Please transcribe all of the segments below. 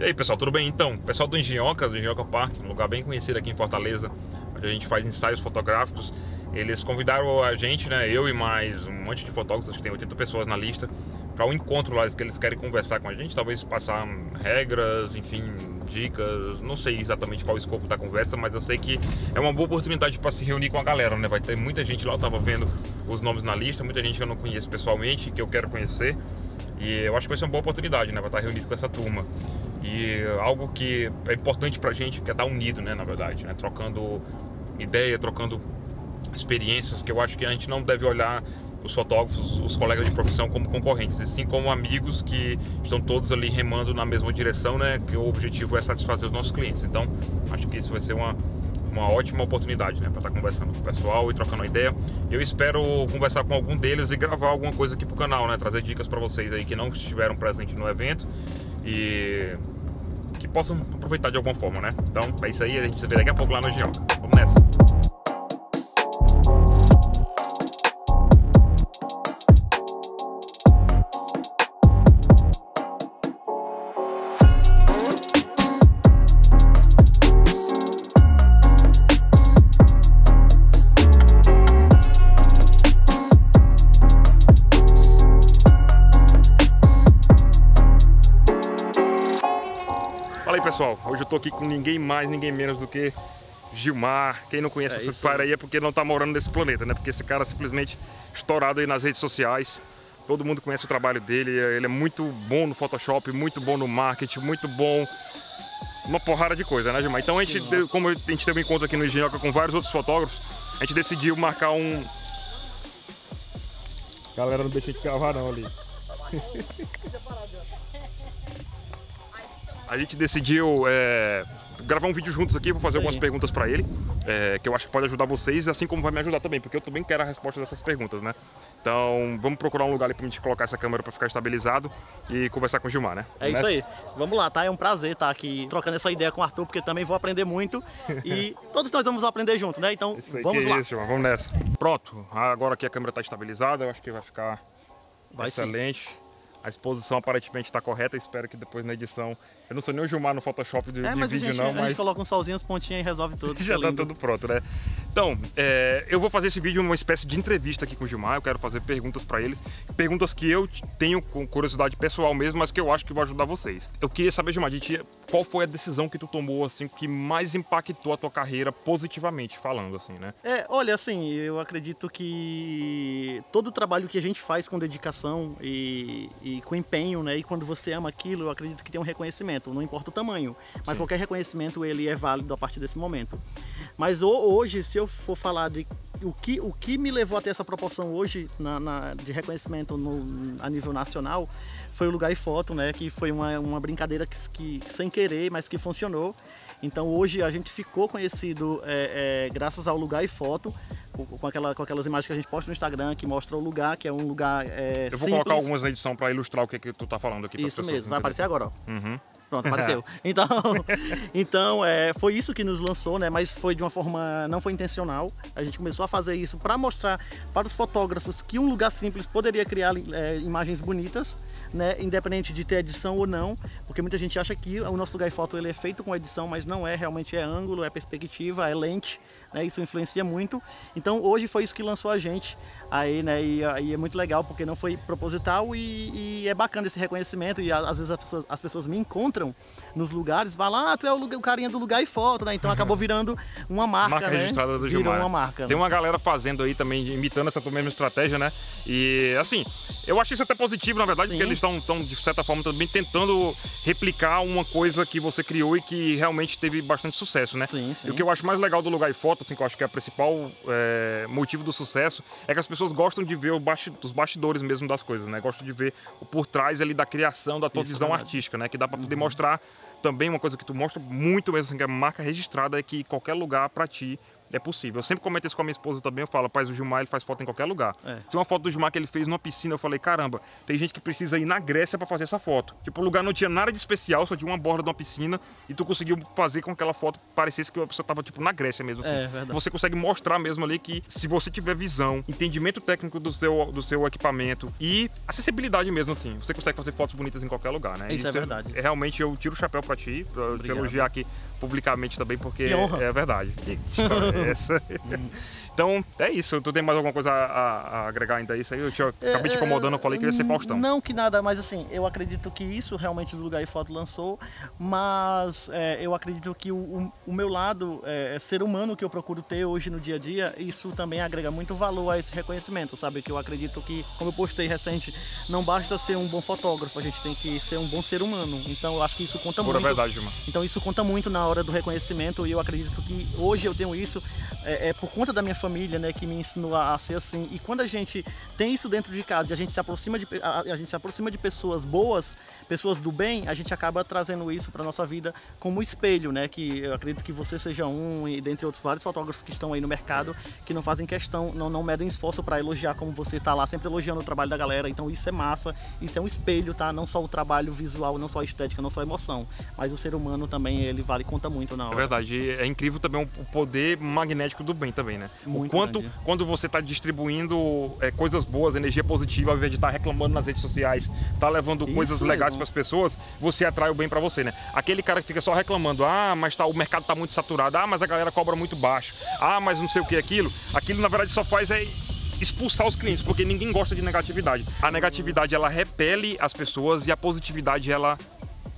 E aí pessoal, tudo bem? Então, pessoal do Engenhoca, do Engenhoca Park, um lugar bem conhecido aqui em Fortaleza, onde a gente faz ensaios fotográficos. Eles convidaram a gente, né, eu e mais um monte de fotógrafos, acho que tem 80 pessoas na lista, para um encontro lá que eles querem conversar com a gente, talvez passar regras, enfim, dicas, não sei exatamente qual o escopo da conversa, mas eu sei que é uma boa oportunidade para se reunir com a galera, né? Vai ter muita gente lá, eu tava vendo os nomes na lista, muita gente que eu não conheço pessoalmente, que eu quero conhecer. E eu acho que vai ser uma boa oportunidade, né? Vai estar reunido com essa turma. E algo que é importante pra gente, que é estar unido, né? Na verdade, né? Trocando ideia, trocando experiências, que eu acho que a gente não deve olhar os fotógrafos, os colegas de profissão como concorrentes, e sim como amigos que estão todos ali remando na mesma direção, né? Que o objetivo é satisfazer os nossos clientes. Então, acho que isso vai ser uma uma ótima oportunidade, né, para estar conversando com o pessoal e trocando ideia. Eu espero conversar com algum deles e gravar alguma coisa aqui pro canal, né, trazer dicas para vocês aí que não estiveram presentes no evento e que possam aproveitar de alguma forma, né? Então, é isso aí, a gente se vê daqui a pouco lá no Geão. Vamos nessa. Com ninguém mais, ninguém menos do que Gilmar. Quem não conhece é esse cara aí é porque não tá morando nesse planeta, né? Porque esse cara é simplesmente estourado aí nas redes sociais. Todo mundo conhece o trabalho dele, ele é muito bom no Photoshop, muito bom no marketing, muito bom uma porrada de coisa, né, Gilmar? Então a gente, Sim, como a gente teve um encontro aqui no Engenhoca com vários outros fotógrafos, a gente decidiu marcar um... Galera, não deixa de cavar não ali. a gente decidiu é, gravar um vídeo juntos aqui, vou fazer Sim. algumas perguntas para ele, é, que eu acho que pode ajudar vocês, assim como vai me ajudar também, porque eu também quero a resposta dessas perguntas, né? Então, vamos procurar um lugar ali pra gente colocar essa câmera para ficar estabilizado e conversar com o Gilmar, né? É isso aí. Vamos lá, tá? É um prazer estar aqui trocando essa ideia com o Arthur, porque também vou aprender muito e todos nós vamos aprender juntos, né? Então, vamos lá. Isso, Gilmar, vamos nessa. Pronto, agora que a câmera está estabilizada, eu acho que vai ficar vai excelente. Sim. A exposição aparentemente está correta, espero que depois na edição. Eu não sou nem o Gilmar no Photoshop de, é, de vídeo, gente, não. Mas a gente coloca um solzinho, as pontinhas e resolve tudo. Já está tudo pronto, né? Então, é, eu vou fazer esse vídeo uma espécie de entrevista aqui com o Gilmar. Eu quero fazer perguntas para eles. Perguntas que eu tenho com curiosidade pessoal mesmo, mas que eu acho que vai ajudar vocês. Eu queria saber, Gilmar, de ti, qual foi a decisão que tu tomou, assim, que mais impactou a tua carreira positivamente falando, assim, né? É, olha, assim, eu acredito que todo o trabalho que a gente faz com dedicação e, e com empenho, né? né? E quando você ama aquilo, eu acredito que tem um reconhecimento, não importa o tamanho, mas Sim. qualquer reconhecimento ele é válido a partir desse momento. Mas hoje, se eu for falar de o que, o que me levou a ter essa proporção hoje na, na, de reconhecimento no, a nível nacional foi o Lugar e Foto, né? Que foi uma, uma brincadeira que, que, sem querer, mas que funcionou. Então hoje a gente ficou conhecido é, é, graças ao Lugar e Foto, com, aquela, com aquelas imagens que a gente posta no Instagram, que mostra o lugar, que é um lugar é, Eu vou simples. colocar algumas na edição para ilustrar o que, que tu tá falando aqui. Isso mesmo, vai aparecer agora, ó. Uhum. Pronto, apareceu. Então, então é, foi isso que nos lançou, né? Mas foi de uma forma, não foi intencional. A gente começou a fazer isso para mostrar para os fotógrafos que um lugar simples poderia criar é, imagens bonitas, né? Independente de ter edição ou não, porque muita gente acha que o nosso lugar de foto ele é feito com edição, mas não é. Realmente é ângulo, é perspectiva, é lente, né? Isso influencia muito. Então hoje foi isso que lançou a gente aí, né? E, e é muito legal porque não foi proposital e, e é bacana esse reconhecimento e às vezes as pessoas, as pessoas me encontram nos lugares, vai lá, ah, tu é o, lugar, o carinha do lugar e foto, né? Então acabou virando uma marca, marca né? registrada do Gilmar. Virou uma marca. Tem né? uma galera fazendo aí também, imitando essa mesma estratégia, né? E assim, eu acho isso até positivo, na verdade, Sim. porque eles estão, de certa forma, também tentando replicar uma coisa que você criou e que realmente teve bastante sucesso, né? Sim, sim. E o que eu acho mais legal do lugar e foto, assim, que eu acho que é o principal é, motivo do sucesso, é que as pessoas gostam de ver basti os bastidores mesmo das coisas, né? Gostam de ver o por trás ali da criação da tua isso visão é artística, né? Que dá para poder mostrar também uma coisa que tu mostra muito mesmo, assim, que é marca registrada, é que qualquer lugar para ti é possível. Eu sempre comento isso com a minha esposa também, eu falo, rapaz, o Gilmar ele faz foto em qualquer lugar. É. Tem uma foto do Gilmar que ele fez numa piscina, eu falei, caramba, tem gente que precisa ir na Grécia para fazer essa foto. Tipo, o lugar não tinha nada de especial, só tinha uma borda de uma piscina e tu conseguiu fazer com que aquela foto parecesse que a pessoa tava, tipo, na Grécia mesmo. Assim. É, verdade. Você consegue mostrar mesmo ali que se você tiver visão, entendimento técnico do seu, do seu equipamento e acessibilidade mesmo, assim, você consegue fazer fotos bonitas em qualquer lugar, né? Isso, é isso é verdade. É, realmente, eu tiro o chapéu para ti, pra te elogiar aqui publicamente também, porque é verdade. Que história é essa? Então, é isso. Tu tem mais alguma coisa a, a agregar ainda a isso aí? Eu te, é, acabei te incomodando, eu falei que ia ser Faustão. Não que nada, mas assim, eu acredito que isso realmente o Lugar e Foto lançou, mas é, eu acredito que o, o meu lado é, é, ser humano que eu procuro ter hoje no dia a dia, isso também agrega muito valor a esse reconhecimento, sabe? Que eu acredito que, como eu postei recente, não basta ser um bom fotógrafo, a gente tem que ser um bom ser humano. Então, eu acho que isso conta Pura muito. verdade, Gilmar. Então, isso conta muito na hora do reconhecimento e eu acredito que hoje eu tenho isso é, é, por conta da minha família, né, que me ensinou a, a, ser assim. E quando a gente tem isso dentro de casa e a gente se aproxima de a, a gente se aproxima de pessoas boas, pessoas do bem, a gente acaba trazendo isso para nossa vida como espelho, né? Que eu acredito que você seja um e dentre outros vários fotógrafos que estão aí no mercado que não fazem questão, não, não medem esforço para elogiar como você está lá sempre elogiando o trabalho da galera. Então isso é massa, isso é um espelho, tá? Não só o trabalho visual, não só a estética, não só a emoção, mas o ser humano também ele vale conta muito na hora. É verdade, é incrível também o poder magnético do bem também, né? Muito o quanto grande. quando você está distribuindo é, coisas boas, energia positiva, ao invés de estar tá reclamando nas redes sociais, tá levando Isso coisas legais para as pessoas, você atrai o bem para você, né? Aquele cara que fica só reclamando, ah, mas tá, o mercado está muito saturado, ah, mas a galera cobra muito baixo, ah, mas não sei o que aquilo, aquilo na verdade só faz é expulsar os clientes, porque ninguém gosta de negatividade. A negatividade ela repele as pessoas e a positividade ela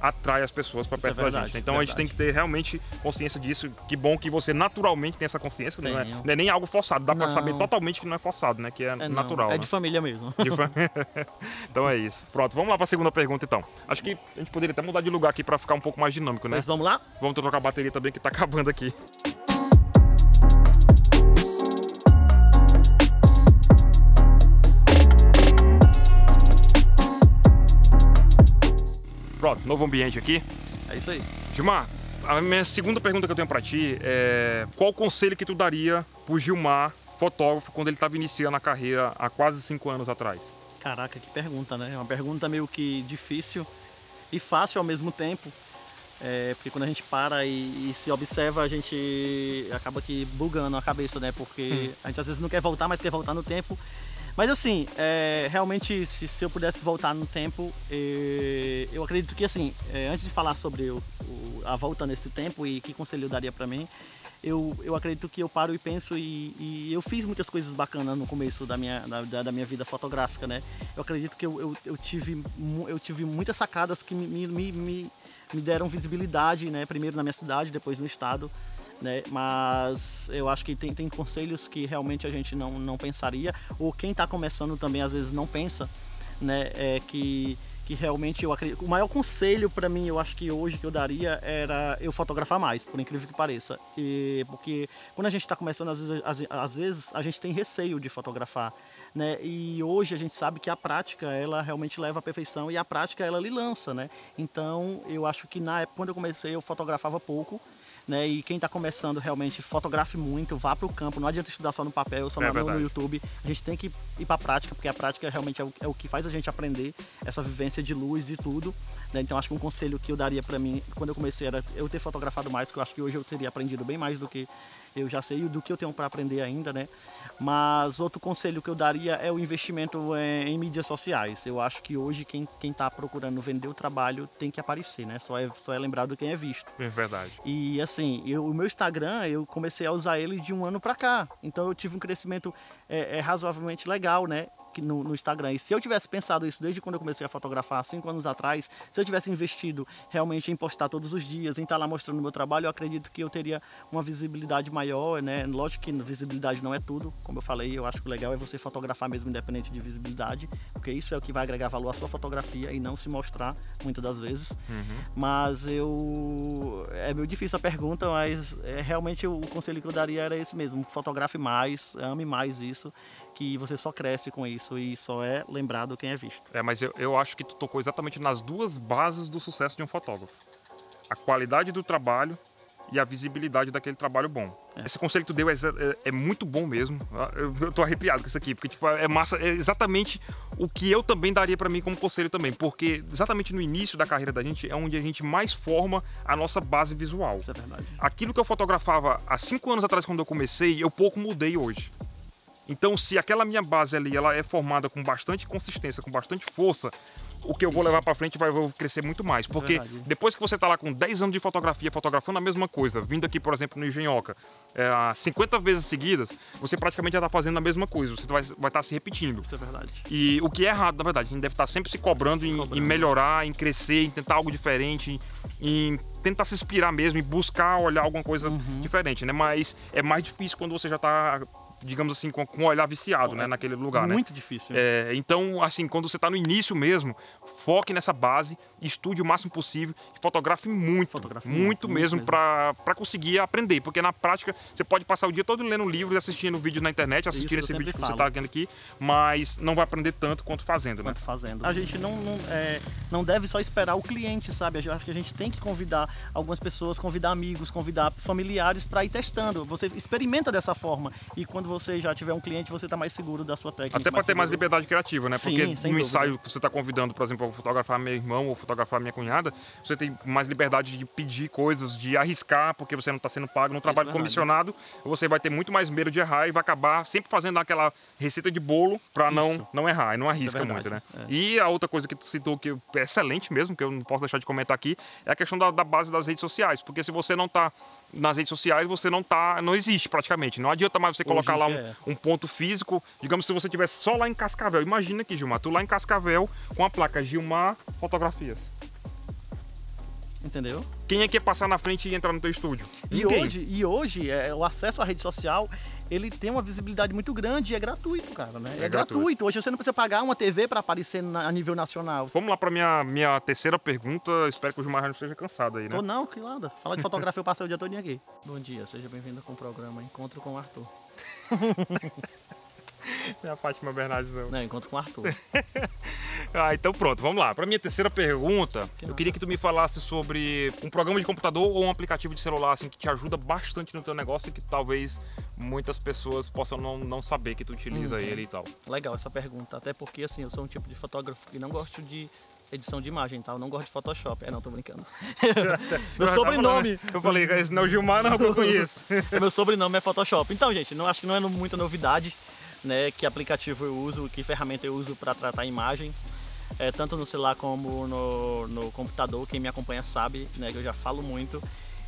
atrai as pessoas para perto é verdade, da gente. Então verdade. a gente tem que ter realmente consciência disso. Que bom que você naturalmente tem essa consciência, não é, não é, nem algo forçado. Dá para saber totalmente que não é forçado, né? Que é, é natural. É né? de família mesmo. De então é isso. Pronto, vamos lá para a segunda pergunta então. Acho que a gente poderia até mudar de lugar aqui para ficar um pouco mais dinâmico, né? Mas vamos lá? Vamos trocar a bateria também que está acabando aqui. Pronto, novo ambiente aqui. É isso aí. Gilmar, a minha segunda pergunta que eu tenho para ti é qual conselho que tu daria pro Gilmar, fotógrafo, quando ele estava iniciando a carreira há quase cinco anos atrás? Caraca, que pergunta, né? É uma pergunta meio que difícil e fácil ao mesmo tempo. É, porque quando a gente para e, e, se observa, a gente acaba que bugando a cabeça, né? Porque hum. a gente às vezes não quer voltar, mas quer voltar no tempo. Mas assim, é, realmente, se, se, eu pudesse voltar no tempo, é, eu acredito que assim, é, antes de falar sobre o, o, a volta nesse tempo e que conselho eu daria para mim, eu, eu acredito que eu paro e penso e, e, eu fiz muitas coisas bacanas no começo da minha, da, da minha vida fotográfica, né? Eu acredito que eu, eu, eu, tive, eu tive muitas sacadas que me, me, me, me deram visibilidade, né? Primeiro na minha cidade, depois no estado né? Mas eu acho que tem, tem conselhos que realmente a gente não, não pensaria, ou quem está começando também às vezes não pensa, né? É que que realmente eu acredito. O maior conselho para mim, eu acho que hoje que eu daria era eu fotografar mais, por incrível que pareça. E, porque quando a gente está começando, às vezes, às, às, vezes a gente tem receio de fotografar, né? E hoje a gente sabe que a prática ela realmente leva à perfeição e a prática ela lhe lança, né? Então eu acho que na época quando eu comecei eu fotografava pouco né? E quem está começando realmente fotografe muito, vá para o campo, não adianta estudar só no papel, só é no, no, YouTube. A gente tem que ir para a prática, porque a prática realmente é o, é o, que faz a gente aprender essa vivência de luz e tudo. Né? Então acho que um conselho que eu daria para mim quando eu comecei era eu ter fotografado mais, que eu acho que hoje eu teria aprendido bem mais do que eu já sei do que eu tenho para aprender ainda, né? Mas outro conselho que eu daria é o investimento em, em mídias sociais. Eu acho que hoje quem está procurando vender o trabalho tem que aparecer, né? Só é, só é lembrado quem é visto. É verdade. E assim, eu, o meu Instagram, eu comecei a usar ele de um ano para cá. Então eu tive um crescimento é, é razoavelmente legal, né? No, no, Instagram. E se eu tivesse pensado isso desde quando eu comecei a fotografar, cinco anos atrás, se eu tivesse investido realmente em postar todos os dias, em estar tá lá mostrando o meu trabalho, eu acredito que eu teria uma visibilidade maior maior, né? Lógico que visibilidade não é tudo, como eu falei, eu acho que o legal é você fotografar mesmo independente de visibilidade, porque isso é o que vai agregar valor à sua fotografia e não se mostrar muitas das vezes. Uhum. Mas eu é meio difícil a pergunta, mas é, realmente o conselho que eu daria era esse mesmo, fotografe mais, ame mais isso, que você só cresce com isso e só é lembrado quem é visto. É, mas eu, eu acho que tu tocou exatamente nas duas bases do sucesso de um fotógrafo. A qualidade do trabalho e a visibilidade daquele trabalho bom. É. Esse conselho que tu deu é, é, é, muito bom mesmo. Eu, eu tô arrepiado com isso aqui, porque tipo, é massa, é exatamente o que eu também daria para mim como conselho também, porque exatamente no início da carreira da gente é onde a gente mais forma a nossa base visual. Isso é verdade. Aquilo que eu fotografava há cinco anos atrás quando eu comecei, eu pouco mudei hoje. Então, se aquela minha base ali ela é formada com bastante consistência, com bastante força, o que eu vou levar para frente vai crescer muito mais. É porque é depois que você está lá com 10 anos de fotografia, fotografando a mesma coisa, vindo aqui, por exemplo, no Engenhoca, é, 50 vezes seguidas, você praticamente já está fazendo a mesma coisa. Você vai estar tá se repetindo. Isso é verdade. E o que é errado, na verdade, a gente deve estar tá sempre se cobrando, se em, cobrando. em, melhorar, em crescer, em tentar algo diferente, em tentar se inspirar mesmo, em buscar olhar alguma coisa uhum. diferente, né? Mas é mais difícil quando você já está digamos assim, com, com um olhar viciado, né, naquele lugar, né? Muito né? difícil. É, então, assim, quando você está no início mesmo, foque nessa base, estude o máximo possível e fotografe muito, fotografe muito, muito, mesmo, mesmo. para conseguir aprender, porque na prática você pode passar o dia todo lendo livros, assistindo vídeos na internet, assistindo esse vídeo que falo. você está vendo aqui, mas não vai aprender tanto quanto fazendo, né? quanto né? fazendo. A gente não, não, é, não deve só esperar o cliente, sabe? Eu acho que a gente tem que convidar algumas pessoas, convidar amigos, convidar familiares para ir testando. Você experimenta dessa forma e quando você já tiver um cliente, você está mais seguro da sua técnica. Até para ter mais liberdade criativa, né? Sim, Porque no dúvida. ensaio que você está convidando, por exemplo, a fotografar meu irmão ou fotografar minha cunhada, você tem mais liberdade de pedir coisas, de arriscar, porque você não está sendo pago no trabalho é comissionado, você vai ter muito mais medo de errar e vai acabar sempre fazendo aquela receita de bolo para não, não errar, e não é arrisca é muito, né? É. E a outra coisa que tu citou que é excelente mesmo, que eu não posso deixar de comentar aqui, é a questão da, da base das redes sociais, porque se você não está nas redes sociais, você não tá, não existe praticamente. Não adianta mais você colocar lá um, é. um, ponto físico. Digamos se você tivesse só lá em Cascavel. Imagina aqui, Gilmar, tu lá em Cascavel com a placa Gilmar Fotografias. Entendeu? Quem é que ia passar na frente e entrar no teu estúdio? E hoje, e hoje é, o acesso à rede social ele tem uma visibilidade muito grande e é gratuito, cara, né? É, é gratuito. gratuito. Hoje você não precisa pagar uma TV para aparecer na, a nível nacional. Vamos lá para minha minha terceira pergunta. Espero que o Gilmar não esteja cansado aí, né? Tô não, que nada. Fala de fotografia, eu passei o dia todo aqui. Bom dia, seja bem-vindo com o programa Encontro com o Arthur. Não é a Fátima Bernardes, não. Não, encontro com o Arthur. ah, então pronto, vamos lá. Para minha terceira pergunta, eu queria que tu me falasse sobre um programa de computador ou um aplicativo de celular assim que te ajuda bastante no teu negócio e que talvez muitas pessoas possam não, não saber que tu utiliza uhum. ele e tal. Legal essa pergunta, até porque assim, eu sou um tipo de fotógrafo que não gosto de edição de imagem, tá? Eu não gosto de Photoshop. É, não, tô brincando. meu sobrenome. Eu falei, esse não é o Gilmar, não, que eu conheço. meu sobrenome é Photoshop. Então, gente, não acho que não é muita novidade né, que aplicativo eu uso, que ferramenta eu uso para tratar a imagem, é, tanto no celular como no, no computador. Quem me acompanha sabe, né, que eu já falo muito.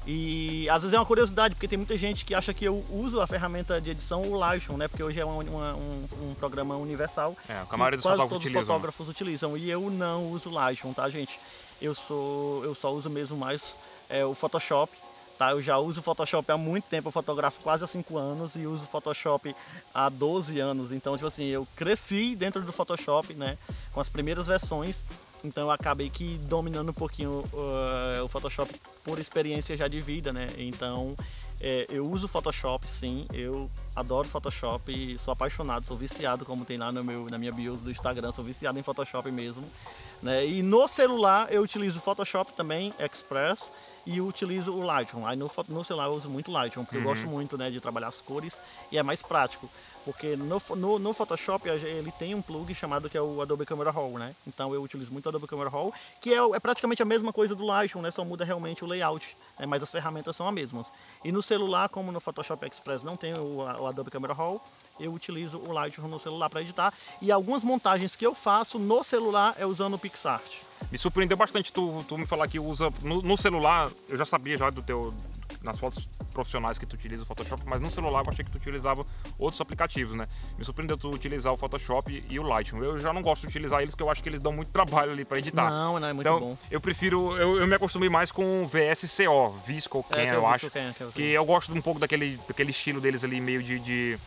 E às vezes é uma curiosidade, porque tem muita gente que acha que eu uso a ferramenta de edição o Lightroom, né? Porque hoje é uma, uma, um, um, programa universal. É, a maioria dos quase todos os fotógrafos utilizam. E eu não uso Lightroom, tá, gente? Eu sou, eu só uso mesmo mais é, o Photoshop Tá, eu já uso Photoshop há muito tempo, eu fotografo quase há 5 anos e uso Photoshop há 12 anos. Então, tipo assim, eu cresci dentro do Photoshop, né? Com as primeiras versões. Então eu acabei que dominando um pouquinho uh, o Photoshop por experiência já de vida, né? Então é, eu uso Photoshop, sim. Eu adoro Photoshop, sou apaixonado, sou viciado, como tem lá no meu, na minha bios do Instagram, sou viciado em Photoshop mesmo. Né? E no celular eu utilizo Photoshop também, Express e utilizo o Lightroom. Aí no, no celular eu uso muito Lightroom, porque uhum. eu gosto muito né, de trabalhar as cores e é mais prático. Porque no, no, no, Photoshop ele tem um plug chamado que é o Adobe Camera Raw, né? Então eu utilizo muito o Adobe Camera Raw, que é, é praticamente a mesma coisa do Lightroom, né? Só muda realmente o layout, né? mas as ferramentas são as mesmas. E no celular, como no Photoshop Express não tem o, o Adobe Camera Raw, eu utilizo o Lightroom no celular para editar. E algumas montagens que eu faço no celular é usando o PixArt. Me surpreendeu bastante tu, tu me falar que usa no, no, celular, eu já sabia já do teu nas fotos profissionais que tu utiliza o Photoshop, mas no celular eu achei que tu utilizava outros aplicativos, né? Me surpreendeu tu utilizar o Photoshop e o Lightroom. Eu já não gosto de utilizar eles, porque eu acho que eles dão muito trabalho ali para editar. Não, não, é muito então, bom. Eu prefiro, eu, eu me acostumei mais com o VSCO, Visco Can, é, eu acho. Can, que, é que eu gosto um pouco daquele, daquele estilo deles ali, meio de, de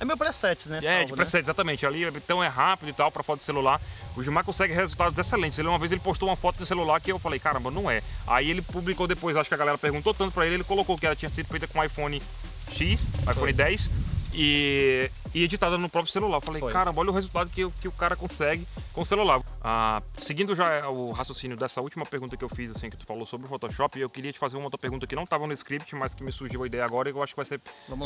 é meu preset, né? É, salvo, de né? preset, né? exatamente. Ali então é rápido e tal para foto de celular. O Gilmar consegue resultados excelentes. Ele uma vez ele postou uma foto de celular que eu falei, caramba, não é. Aí ele publicou depois, acho que a galera perguntou tanto para ele, ele colocou que ela tinha sido feita com iPhone X, iPhone 10 e, e editada no próprio celular. Eu falei, Foi. caramba, olha o resultado que, que o cara consegue com o celular. Ah, seguindo já o raciocínio dessa última pergunta que eu fiz, assim, que tu falou sobre o Photoshop, eu queria te fazer uma outra pergunta que não estava no script, mas que me surgiu a ideia agora e eu acho que vai ser.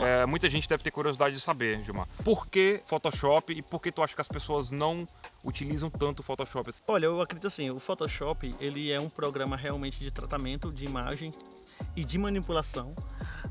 É, muita gente deve ter curiosidade de saber, Gilmar. Por que Photoshop e por que tu acha que as pessoas não utilizam tanto o Photoshop? Olha, eu acredito assim, o Photoshop ele é um programa realmente de tratamento de imagem e de manipulação.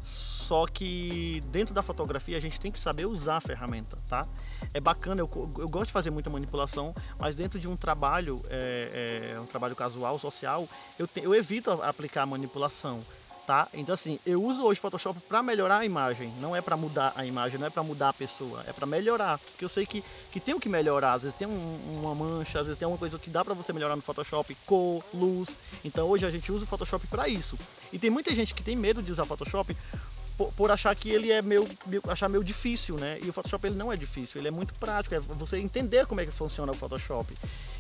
Só que dentro da fotografia a gente tem que saber usar a ferramenta, tá? É bacana, eu, eu gosto de fazer muita manipulação, mas dentro de um trabalho, é, é, um trabalho casual, social, eu, te, eu evito aplicar manipulação tá? Então assim, eu uso hoje Photoshop para melhorar a imagem, não é para mudar a imagem, não é para mudar a pessoa, é para melhorar, porque eu sei que, que tem o que melhorar, às vezes tem um, uma mancha, às vezes tem alguma coisa que dá para você melhorar no Photoshop, cor, luz. Então hoje a gente usa o Photoshop para isso. E tem muita gente que tem medo de usar Photoshop por, por, achar que ele é meio, meio, achar meio difícil, né? E o Photoshop ele não é difícil, ele é muito prático, é você entender como é que funciona o Photoshop.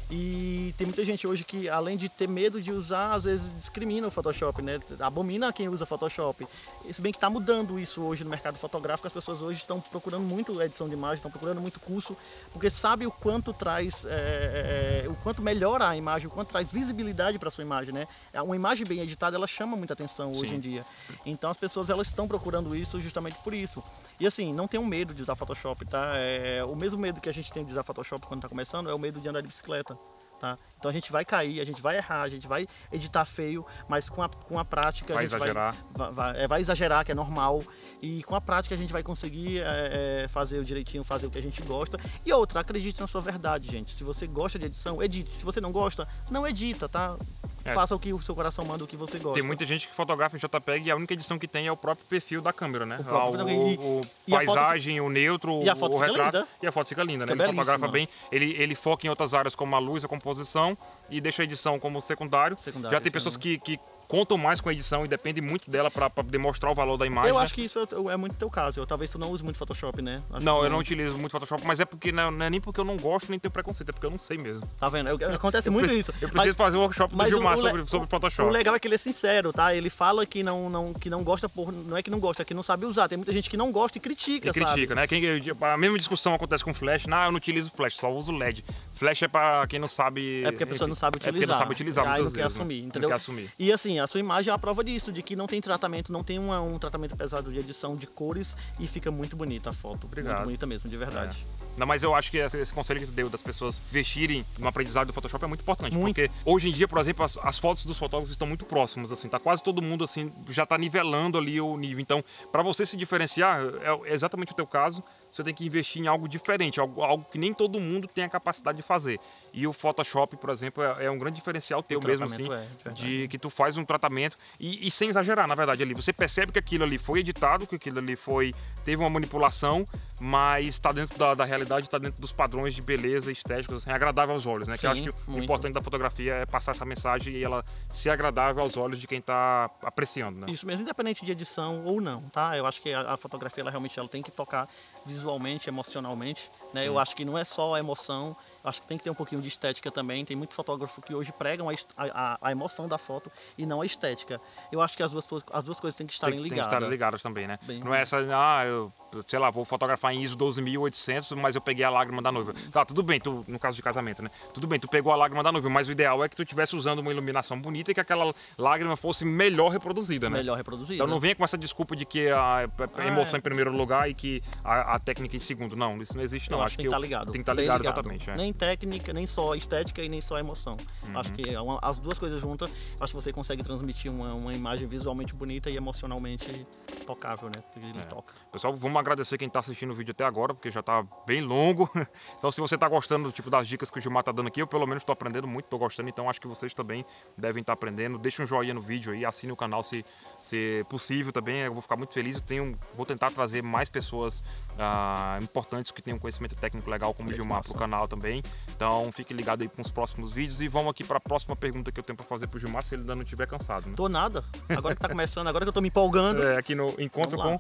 E tem muita gente hoje que, além de ter medo de usar, às vezes discrimina o Photoshop, né? Abomina quem usa Photoshop. Se bem que está mudando isso hoje no mercado fotográfico, as pessoas hoje estão procurando muito edição de imagem, estão procurando muito curso, porque sabe o quanto traz, é, é, o quanto melhora a imagem, o quanto traz visibilidade para sua imagem, né? Uma imagem bem editada, ela chama muita atenção hoje Sim. em dia. Então as pessoas elas estão procurando isso justamente por isso. E assim, não tenham medo de usar Photoshop, tá? É, o mesmo medo que a gente tem de usar Photoshop quando está começando é o medo de andar de bicicleta. Tá? Então a gente vai cair, a gente vai errar, a gente vai editar feio, mas com a, com a prática vai a gente exagerar. Vai, vai, é, vai, exagerar, que é normal. E com a prática a gente vai conseguir é, é, fazer o direitinho, fazer o que a gente gosta. E outra, acredite na sua verdade, gente. Se você gosta de edição, edite. Se você não gosta, não edita, tá? É. Faça o que o seu coração manda, o que você gosta. Tem muita gente que fotografa em JPEG e a única edição que tem é o próprio perfil da câmera, né? O, próprio, o, o, o paisagem, o neutro, e a foto o retrato. Linda. E a foto fica linda, fica né? Ele fotografa bem, ele, ele foca em outras áreas como a luz, a composição e deixa a edição como secundário. secundário Já tem pessoas que, que contam mais com a edição e depende muito dela para demonstrar o valor da imagem. Eu né? acho que isso é, é muito teu caso. Eu, talvez tu não use muito Photoshop, né? Acho não, eu não utilizo muito Photoshop, mas é porque não, não, é nem porque eu não gosto nem tenho preconceito, é porque eu não sei mesmo. Tá vendo? Eu, acontece muito isso. Eu preciso mas, fazer um workshop do Gilmar sobre, sobre Photoshop. O legal é que ele é sincero, tá? Ele fala que não, não, que não gosta por. Não é que não gosta, é que não sabe usar. Tem muita gente que não gosta e critica, e sabe? critica, né? Quem, a mesma discussão acontece com Flash. Não, eu não utilizo Flash, só uso LED. Flash é para quem não sabe. É porque a pessoa não sabe utilizar. É porque não sabe utilizar. Aí não quer vezes, assumir, né? entendeu? Não quer assumir. E assim, a sua imagem é a prova disso, de que não tem tratamento, não tem uma, um tratamento pesado de edição de cores e fica muito bonita a foto. Obrigado. Muito bonita mesmo, de verdade. É. Não, mas eu acho que esse, esse, conselho que tu deu das pessoas vestirem no aprendizado do Photoshop é muito importante. Muito. Porque hoje em dia, por exemplo, as, as, fotos dos fotógrafos estão muito próximas, assim, tá quase todo mundo assim, já tá nivelando ali o nível. Então, para você se diferenciar, é, é exatamente o teu caso você tem que investir em algo diferente, algo, algo que nem todo mundo tem a capacidade de fazer. E o Photoshop, por exemplo, é, é um grande diferencial teu mesmo assim, é, de que tu faz um tratamento e, e, sem exagerar, na verdade, ali você percebe que aquilo ali foi editado, que aquilo ali foi teve uma manipulação, mas está dentro da, da realidade, está dentro dos padrões de beleza estéticos, assim, agradável aos olhos, né? Sim, que eu acho que muito. o importante da fotografia é passar essa mensagem e ela ser agradável aos olhos de quem está apreciando, né? Isso mesmo, independente de edição ou não, tá? Eu acho que a, a fotografia ela realmente ela tem que tocar visualmente, emocionalmente. Né? Eu acho que não é só a emoção, acho que tem que ter um pouquinho de estética também. Tem muitos fotógrafos que hoje pregam a, a, a emoção da foto e não a estética. Eu acho que as duas, as duas coisas têm que estarem tem, ligadas. Tem que estar ligadas também, né? Bem, não é essa, ah, eu sei lá, vou fotografar em ISO 12800, mas eu peguei a lágrima da noiva. Tá, tudo bem, tu, no caso de casamento, né? Tudo bem, tu pegou a lágrima da noiva, mas o ideal é que tu estivesse usando uma iluminação bonita e que aquela lágrima fosse melhor reproduzida, né? Melhor reproduzida. Então não venha com essa desculpa de que a, a emoção ah, é. em primeiro lugar e que a, a, técnica em segundo. Não, isso não existe, não. Eu acho, acho que, que tá ligado. Tem que estar tá ligado, ligado, exatamente. É. Nem técnica, nem só estética e nem só emoção. Uhum. Acho que é uma, as duas coisas juntas, acho que você consegue transmitir uma, uma imagem visualmente bonita e emocionalmente tocável, né? Porque ele é. toca. Pessoal, vamos agradecer quem está assistindo o vídeo até agora, porque já está bem longo. Então, se você está gostando tipo, das dicas que o Gilmar está dando aqui, eu pelo menos estou aprendendo muito, estou gostando, então acho que vocês também devem estar tá aprendendo. Deixa um joinha no vídeo aí, assine o canal se, se possível também, eu vou ficar muito feliz. Eu tenho, vou tentar trazer mais pessoas ah, importantes que tenham conhecimento técnico legal como o Gilmar para o canal também. Então, fique ligado aí com os próximos vídeos e vamos aqui para a próxima pergunta que eu tenho para fazer para o Gilmar, se ele ainda não estiver cansado. Né? Tô nada. Agora que está começando, agora que eu estou me empolgando. É, aqui no Encontro com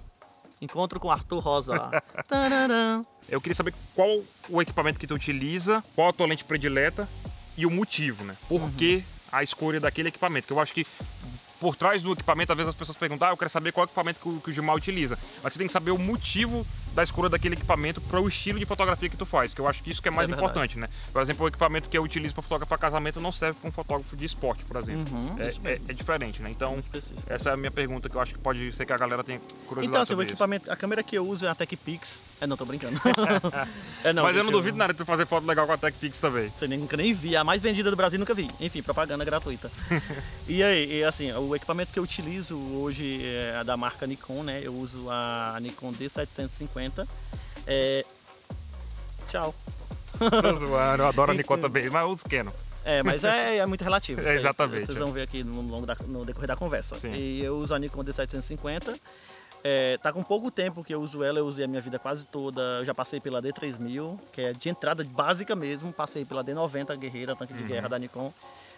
Encontro com Arthur Rosa. Eu queria saber qual o equipamento que tu utiliza, qual a tua lente predileta e o motivo, né? Por uhum. que a escolha daquele equipamento? Que eu acho que por trás do equipamento, às vezes as pessoas perguntam, ah, eu quero saber qual equipamento que o, que o Gilmar utiliza. Mas você tem que saber o motivo da escolha daquele equipamento para o estilo de fotografia que tu faz, que eu acho que isso que é mais é importante, né? Por exemplo, o equipamento que eu utilizo para fotografar casamento não serve para um fotógrafo de esporte, por exemplo. Uhum, é, é, é, diferente, né? Então, essa é a minha pergunta que eu acho que pode ser que a galera tenha curiosidade. Então, assim, o equipamento, a câmera que eu uso é a TechPix. É, não, tô brincando. é, não, Mas eu não duvido eu... nada de tu fazer foto legal com a TechPix também. Você nunca nem vi. A mais vendida do Brasil nunca vi. Enfim, propaganda gratuita. e aí, e, assim, o equipamento que eu utilizo hoje é da marca Nikon, né? Eu uso a Nikon D750. É... Tchau. Eu adoro a Nikon também, mas eu uso Canon. É, mas é, é muito relativo. É, exatamente. Vocês vão ver aqui no, longo da, no decorrer da conversa. Sim. E eu uso a Nikon D750. É, tá com pouco tempo que eu uso ela, eu usei a minha vida quase toda. Eu já passei pela D3000, que é de entrada básica mesmo. Passei pela D90 Guerreira, tanque de uhum. guerra da Nikon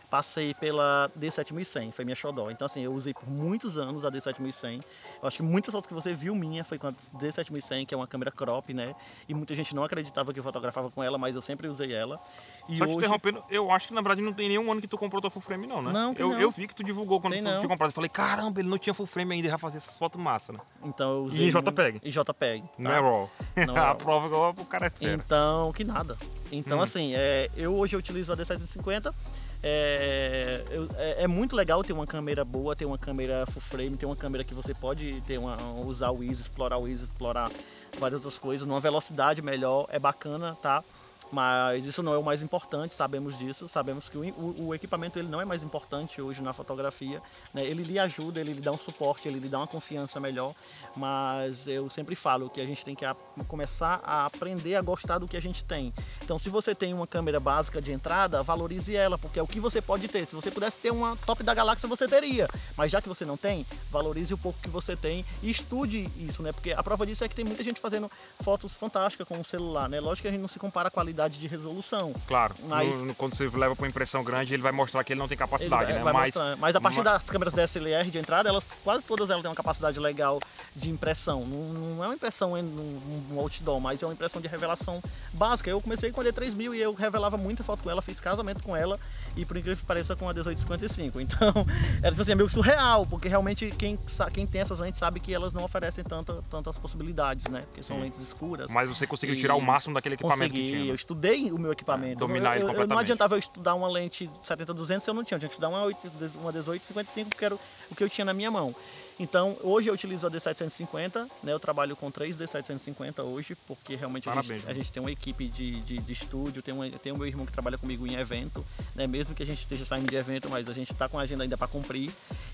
passei pela D7100, foi minha xodó. Então, assim, eu usei por muitos anos a D7100. Eu acho que muitas fotos que você viu minha foi com a D7100, que é uma câmera crop, né? E muita gente não acreditava que eu fotografava com ela, mas eu sempre usei ela. E Só hoje... te interrompendo, eu acho que na verdade não tem nenhum ano que tu comprou tua full frame, não, né? Não, eu, não. eu vi que tu divulgou quando tu comprou. Eu falei, caramba, ele não tinha full frame ainda, ia fazer essas fotos massa, né? Então eu usei. E JPEG? Em JPEG. Tá? Não é RAW. Não é a prova que o cara é fera. Então, que nada. Então, hum. assim, é, eu hoje eu utilizo a D750. É, é, é, muito legal ter uma câmera boa, ter uma câmera full frame, ter uma câmera que você pode ter uma, usar o ISO, explorar o ISO, explorar várias outras coisas, numa velocidade melhor, é bacana, tá? Mas isso não é o mais importante, sabemos disso, sabemos que o, o, o equipamento ele não é mais importante hoje na fotografia, né? ele lhe ajuda, ele lhe dá um suporte, ele lhe dá uma confiança melhor, mas eu sempre falo que a gente tem que a, começar a aprender a gostar do que a gente tem. Então se você tem uma câmera básica de entrada, valorize ela, porque é o que você pode ter. Se você pudesse ter uma top da galáxia, você teria, mas já que você não tem, valorize o pouco que você tem e estude isso, né? Porque a prova disso é que tem muita gente fazendo fotos fantásticas com o celular, né? Lógico que a gente não se compara a qualidade capacidade de resolução. Claro, mas no, quando você leva para uma impressão grande, ele vai mostrar que ele não tem capacidade, né? Mas, mas a partir das câmeras DSLR de entrada, elas quase todas elas têm uma capacidade legal de impressão. Não, não é uma impressão em um, um outdoor, mas é uma impressão de revelação básica. Eu comecei com a D3000 e eu revelava muita foto com ela, fiz casamento com ela e por incrível que pareça com a 1855. Então, era tipo assim, é meio surreal, porque realmente quem, quem tem essas lentes sabe que elas não oferecem tanta, tantas possibilidades, né? Porque são Sim. lentes escuras. Mas você conseguiu tirar o máximo daquele equipamento consegui, que tinha. Eu estudei o meu equipamento. É, dominar eu, ele completamente. Eu, não adiantava eu estudar uma lente 70-200 se eu não tinha. Eu tinha que estudar uma, uma 18-55 porque era o que eu tinha na minha mão. Então, hoje eu utilizo a D750, né? Eu trabalho com três D750 hoje, porque realmente a gente, a gente, tem uma equipe de, de, de estúdio, tem, uma, tem o meu irmão que trabalha comigo em evento, né? Mesmo que a gente esteja saindo de evento, mas a gente está com a agenda ainda para cumprir.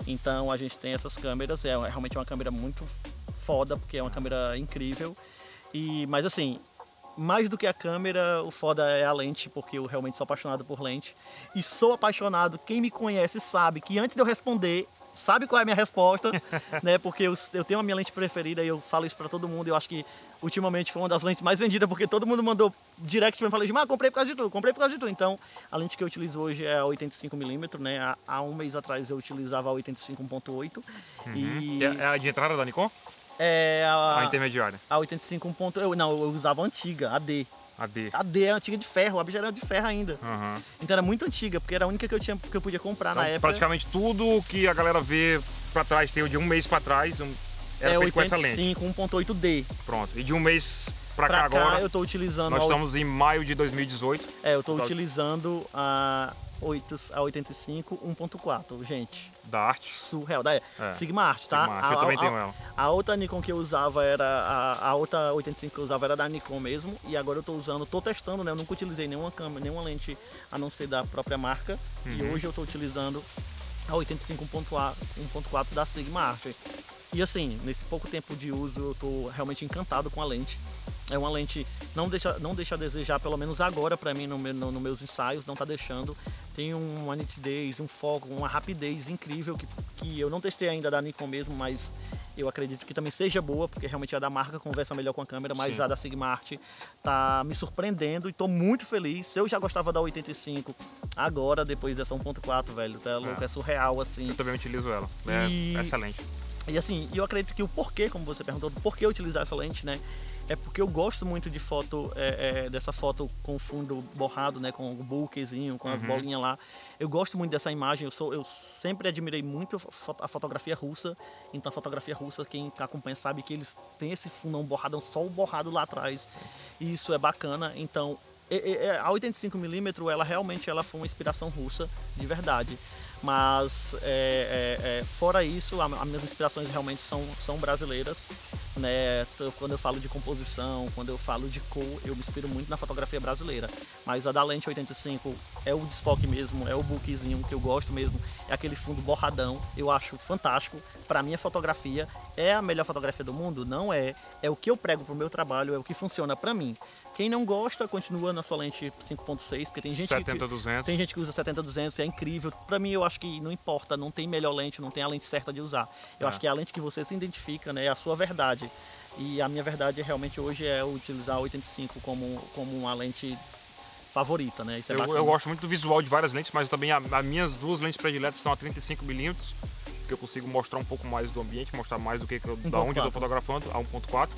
Então, a gente tem essas câmeras, é, é realmente uma câmera muito foda, porque é uma câmera incrível. E, mas assim, mais do que a câmera, o foda é a lente, porque eu realmente sou apaixonado por lente. E sou apaixonado, quem me conhece sabe que antes de eu responder, sabe qual é a minha resposta, né? Porque eu, eu tenho a minha lente preferida e eu falo isso para todo mundo. Eu acho que ultimamente foi uma das lentes mais vendidas, porque todo mundo mandou direct pra mim falei, ah, comprei por causa de tu, comprei por causa de tu. Então, a lente que eu utilizo hoje é a 85mm, né? Há, há um mês atrás eu utilizava a 85.8. Uhum. E... É, é a de entrada da Nikon? É a, a intermediária. A 85. Eu, não, eu usava a antiga, a D. A D. A D é antiga de ferro, a bicha era de ferro ainda. Uhum. Então era muito antiga, porque era a única que eu, tinha, que eu podia comprar então, na época. Praticamente tudo que a galera vê pra trás, tem de um mês pra trás, um, era é feito 85, com essa lente. 1.8D. Pronto. E de um mês pra, cá, cá, agora. eu tô utilizando. Nós estamos em maio de 2018. É, eu tô então... utilizando a 8, a 85 1.4, gente. Da arte? Surreal, da é. Sigma Art, tá? Sigma Art, eu a, também a, tenho ela. A outra Nikon que eu usava era, a, a outra 85 que eu usava era da Nikon mesmo, e agora eu tô usando, tô testando, né? Eu nunca utilizei nenhuma câmera, nenhuma lente a não ser da própria marca, uhum. e hoje eu tô utilizando a 85 1.4 da Sigma Art. E assim, nesse pouco tempo de uso, eu tô realmente encantado com a lente. É uma lente não deixa, não deixa a desejar, pelo menos agora para mim no, no, no, meus ensaios, não tá deixando. Tem uma nitidez, um foco, uma rapidez incrível que, que eu não testei ainda da Nikon mesmo, mas eu acredito que também seja boa, porque realmente a da marca conversa melhor com a câmera, mas Sim. a da Sigmart tá me surpreendendo e tô muito feliz. Eu já gostava da 85, agora depois dessa 1.4, velho, tá louco, é. é. surreal assim. Eu também utilizo ela. É e... excelente. E assim, eu acredito que o porquê, como você perguntou, por que utilizar essa lente, né? É porque eu gosto muito de foto, é, é, dessa foto com fundo borrado, né? Com o bulkzinho, com as uhum. bolinhas lá. Eu gosto muito dessa imagem. Eu, sou, eu sempre admirei muito a fotografia russa. Então, a fotografia russa, quem acompanha sabe que eles têm esse fundão borrado, só o borrado lá atrás. E isso é bacana. Então, a 85mm, ela realmente ela foi uma inspiração russa, de verdade. Mas é, é, é, fora isso, as minhas inspirações realmente são, são brasileiras. Né? Quando eu falo de composição, quando eu falo de cor, eu me inspiro muito na fotografia brasileira. Mas a da lente 85 é o desfoque mesmo, é o bookzinho que eu gosto mesmo, é aquele fundo borradão. Eu acho fantástico. Para mim, a fotografia é a melhor fotografia do mundo? Não é. É o que eu prego pro meu trabalho, é o que funciona para mim. Quem não gosta, continua na sua lente 5.6, porque tem gente 70, que tem gente que usa 70 200, é incrível. Para mim eu acho que não importa, não tem melhor lente, não tem a lente certa de usar. Eu é. acho que é a lente que você se identifica, né, é a sua verdade. E a minha verdade realmente hoje é utilizar a 85 como como uma lente favorita, né? Isso é eu, eu, gosto muito do visual de várias lentes, mas também as minhas duas lentes prediletas são a 35mm, porque eu consigo mostrar um pouco mais do ambiente, mostrar mais do que, que eu, da onde eu estou fotografando, a 1.4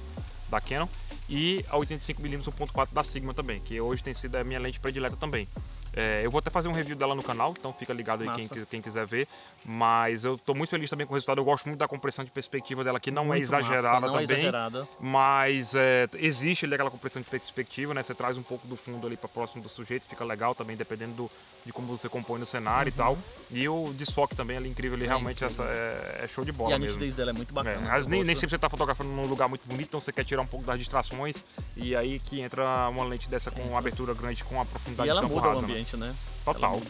da Canon e a 85mm 1.4 da Sigma também, que hoje tem sido a minha lente predileta também. É, eu vou até fazer um review dela no canal, então fica ligado aí quem, quem, quiser ver. Mas eu estou muito feliz também com o resultado. Eu gosto muito da compressão de perspectiva dela, que não é muito é exagerada massa, não também. É exagerada. Mas é, existe ali aquela compressão de perspectiva, né? Você traz um pouco do fundo ali para próximo do sujeito, fica legal também, dependendo do, de como você compõe no cenário uhum. e tal. E o desfoque também ali incrível ali, é realmente essa é, é, show de bola. E a mesmo. nitidez dela é muito bacana. É, nem, nem sempre você está fotografando num lugar muito bonito, então você quer tirar um pouco das distrações. E aí que entra uma lente dessa com abertura grande, com a profundidade e ela muda rasa, o né? ambiente, né? Né? Total.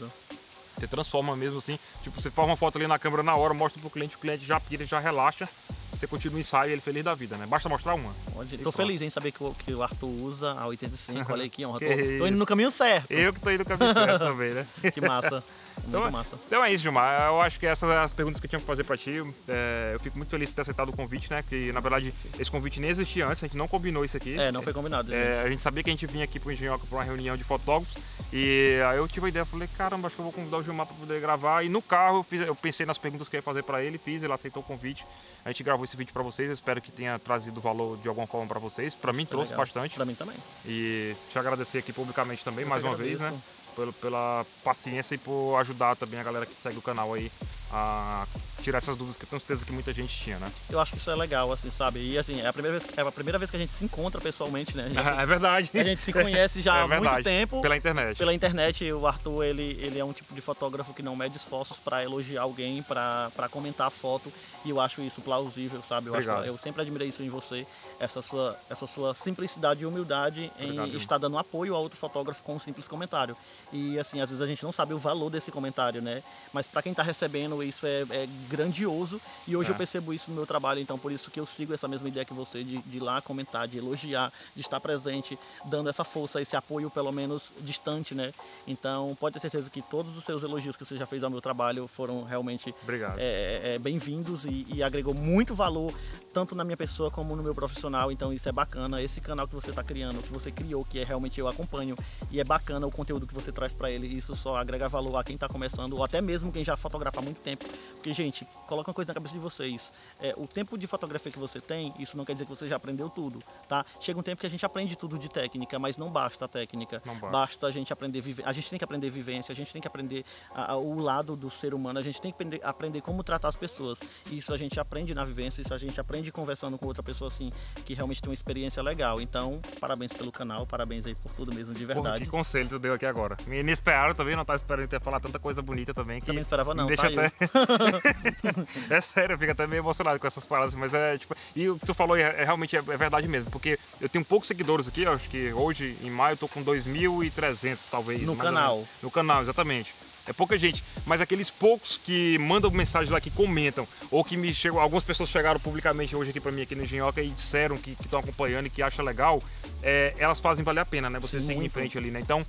Você transforma mesmo assim, tipo, você forma uma foto ali na câmera na hora, mostra pro cliente, o cliente já pira, já relaxa, você continua o ensaio e ele feliz da vida, né? Basta mostrar uma. Tô feliz em saber que o, que o Arthur usa a 85, olha aqui, ó. Tô, tô, indo no caminho certo. Eu que tô indo no caminho certo também, né? que massa. Então, muito massa. Então é isso, Gilmar. Eu acho que essas são as perguntas que eu tinha que fazer para ti. É, eu fico muito feliz de ter aceitado o convite, né? Que na verdade esse convite nem existia antes, a gente não combinou isso aqui. É, não foi combinado. É, a gente sabia que a gente vinha aqui pro Engenhoca para uma reunião de fotógrafos e aí eu tive a ideia, falei, caramba, acho que eu vou convidar o Gilmar para poder gravar. E no carro eu, fiz, eu pensei nas perguntas que eu ia fazer para ele, fiz, ele aceitou o convite. A gente gravou esse vídeo para vocês, eu espero que tenha trazido valor de alguma forma para vocês. Para mim trouxe legal. bastante. Para mim também. E te agradecer aqui publicamente também, eu mais uma agradeço. vez, né? pela, pela paciência e por ajudar também a galera que segue o canal aí a tirar essas dúvidas que eu tenho certeza que muita gente tinha, né? Eu acho que isso é legal, assim, sabe? E assim, é a primeira vez, é a primeira vez que a gente se encontra pessoalmente, né? Gente, é verdade. A gente se conhece já é há muito tempo. Pela internet. Pela internet, o Arthur, ele, ele é um tipo de fotógrafo que não mede esforços para elogiar alguém, para comentar a foto, e eu acho isso plausível, sabe? Eu, acho, eu sempre admirei isso em você, essa sua, essa sua simplicidade e humildade Obrigado. em estar dando apoio a outro fotógrafo com um simples comentário. E assim, às vezes a gente não sabe o valor desse comentário, né? Mas para quem está recebendo, isso é, é grandioso e hoje é. eu percebo isso no meu trabalho, então por isso que eu sigo essa mesma ideia que você de, de ir lá comentar, de elogiar, de estar presente, dando essa força, esse apoio pelo menos distante, né? Então pode ter certeza que todos os seus elogios que você já fez ao meu trabalho foram realmente é, é, bem-vindos e, e agregou muito valor tanto na minha pessoa como no meu profissional, então isso é bacana. Esse canal que você está criando, que você criou, que é realmente eu acompanho e é bacana o conteúdo que você traz para ele. Isso só agrega valor a quem está começando ou até mesmo quem já fotografa há muito tempo. Porque, gente, coloca uma coisa na cabeça de vocês: é, o tempo de fotografia que você tem, isso não quer dizer que você já aprendeu tudo, tá? Chega um tempo que a gente aprende tudo de técnica, mas não basta a técnica. Não basta. basta a gente aprender a gente tem que aprender vivência, a gente tem que aprender a, a, o lado do ser humano, a gente tem que aprender, aprender como tratar as pessoas. Isso a gente aprende na vivência, isso a gente aprende conversando com outra pessoa assim que realmente tem uma experiência legal. Então, parabéns pelo canal, parabéns aí por tudo mesmo, de verdade. Porra, que conselho tu deu aqui agora. Me inesperaram também, não estava esperando ter falar tanta coisa bonita também. Que também esperava não, deixa saiu. até... é sério, eu fico até meio emocionado com essas palavras, mas é tipo... E o que tu falou é, é realmente é, é, verdade mesmo, porque eu tenho poucos seguidores aqui, acho que hoje, em maio, eu tô com 2.300 talvez. No canal. No canal, exatamente. É pouca gente, mas aqueles poucos que mandam mensagem lá, que comentam, ou que me chegam, algumas pessoas chegaram publicamente hoje aqui para mim aqui no Engenhoca e disseram que estão acompanhando e que acham legal, é, elas fazem valer a pena, né? Você Sim, seguir em frente ali, né? Então,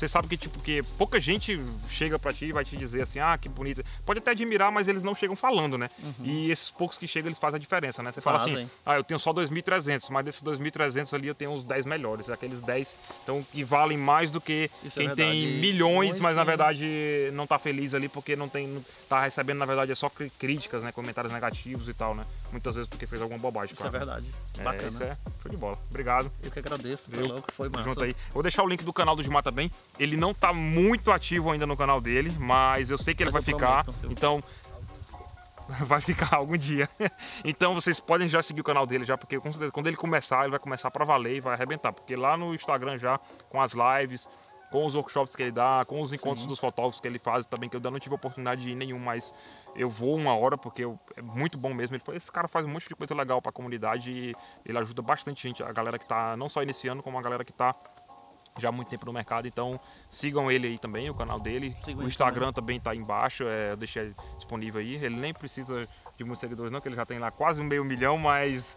você sabe que, tipo, que pouca gente chega pra ti e vai te dizer assim, ah, que bonito. Pode até admirar, mas eles não chegam falando, né? Uhum. E esses poucos que chegam, eles fazem a diferença, né? Você fala assim, ah, eu tenho só 2.300, mas desses 2.300 ali eu tenho uns 10 melhores, aqueles 10, então, que valem mais do que Isso é quem é tem milhões, mas na verdade não tá feliz ali porque não tem, não tá recebendo, na verdade, é só críticas, né? Comentários negativos e tal, né? Muitas vezes porque fez alguma bobagem. Isso é verdade. É, Bacana. Isso é show de bola. Obrigado. Eu que agradeço, Viu? louco, foi massa. Junto aí. Vou deixar o link do canal do Gilmar também. Ele não tá muito ativo ainda no canal dele, mas eu sei que ele mas vai ficar. Prometo, então, vai ficar algum dia. então vocês podem já seguir o canal dele já, porque com certeza quando ele começar, ele vai começar para valer e vai arrebentar. Porque lá no Instagram já, com as lives, com os workshops que ele dá, com os encontros Sim. dos fotógrafos que ele faz também, que eu ainda não tive oportunidade de ir nenhum, mas eu vou uma hora porque eu, é muito bom mesmo. Ele, esse cara faz um monte de coisa legal para a comunidade e ele ajuda bastante gente, a galera que está não só iniciando, como a galera que está já há muito tempo no mercado, então sigam ele aí também, o canal dele. o Instagram também está embaixo, é, eu deixei disponível aí. Ele nem precisa de muitos seguidores não, que ele já tem lá quase um meio milhão, mas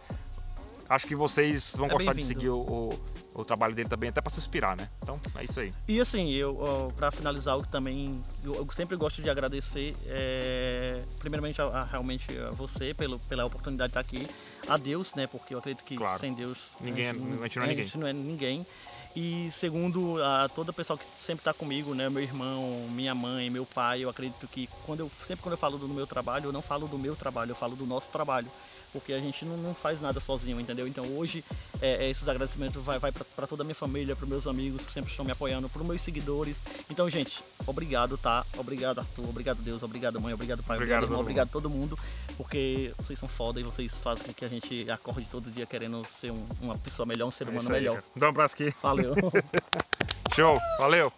acho que vocês vão é gostar de seguir o, o o trabalho dele também, até para se inspirar, né? Então, é isso aí. E assim, eu, para finalizar, o que também eu, eu, sempre gosto de agradecer, é, primeiramente, a, a, realmente a você pelo, pela oportunidade de estar aqui, a Deus, né? Porque eu acredito que claro. sem Deus ninguém, a, gente, a gente não é ninguém. A gente não é ninguém. E segundo a todo o pessoal que sempre está comigo, né, meu irmão, minha mãe, meu pai, eu acredito que quando eu sempre quando eu falo do meu trabalho, eu não falo do meu trabalho, eu falo do nosso trabalho porque a gente não, não faz nada sozinho, entendeu? Então hoje é, é esses agradecimentos vai, vai para toda a minha família, para meus amigos que sempre estão me apoiando, para meus seguidores. Então, gente, obrigado, tá? Obrigado, Arthur, obrigado, Deus, obrigado, mãe, obrigado, pai, obrigado, irmão, obrigado a todo mundo, porque vocês são foda e vocês fazem com que a gente acorde todos os dias querendo ser um, uma pessoa melhor, um ser é humano é melhor. Dá um abraço aqui. Valeu. Show, valeu.